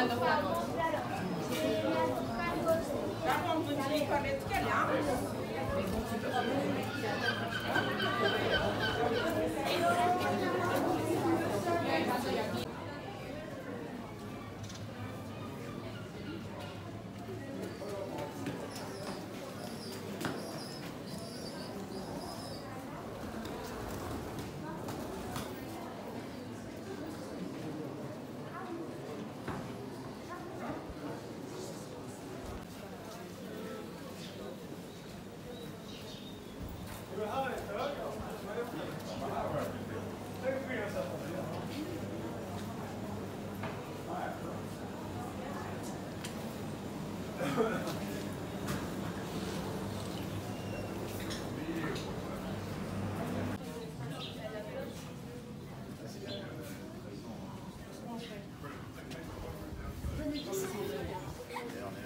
Där kom butiken, vet du, ja.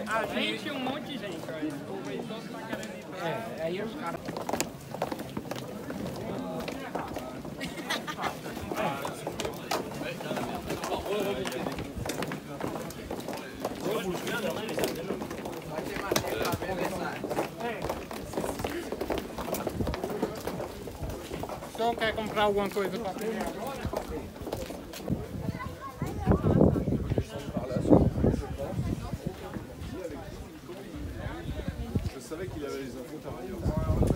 A gente e um monte de gente, olha. O Todos tá querendo ir. É, aí os caras. Só quer comprar alguma coisa pra comer agora? Je savais qu'il avait les infos par ailleurs.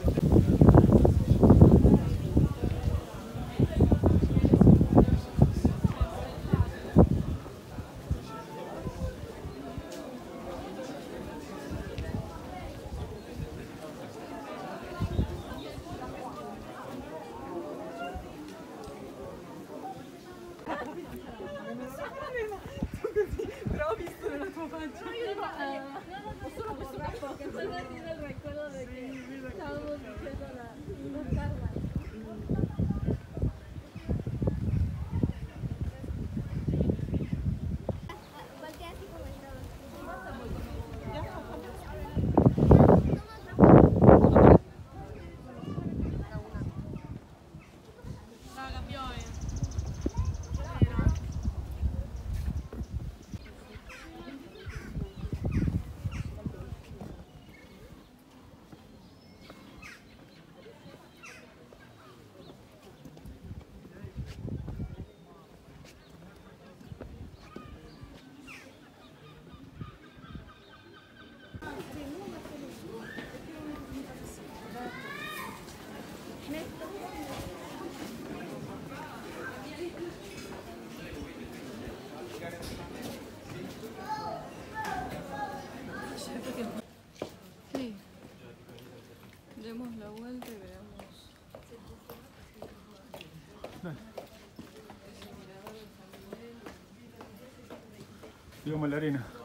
Digamos la arena.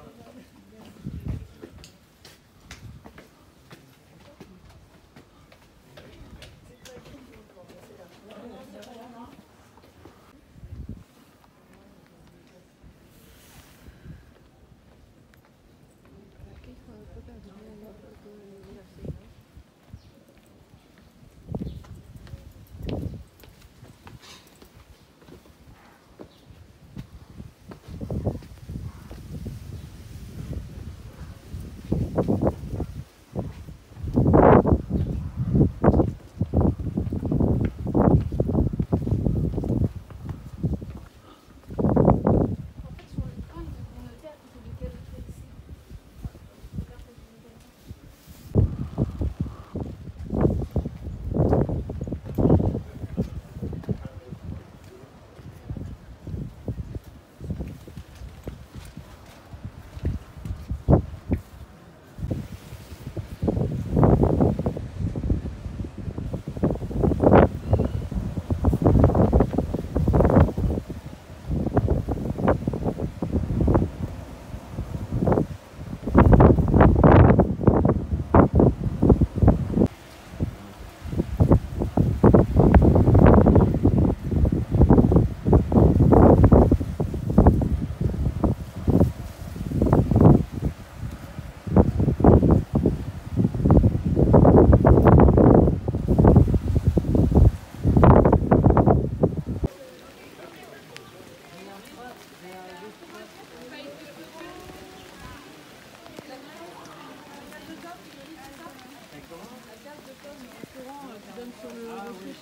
sur le ah, oui,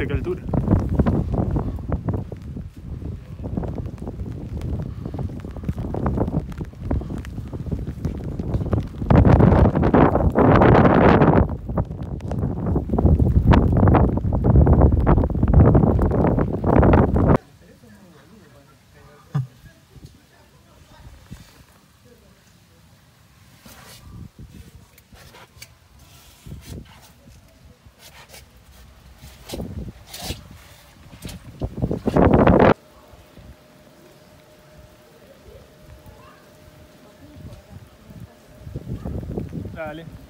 dice que altura. Itália.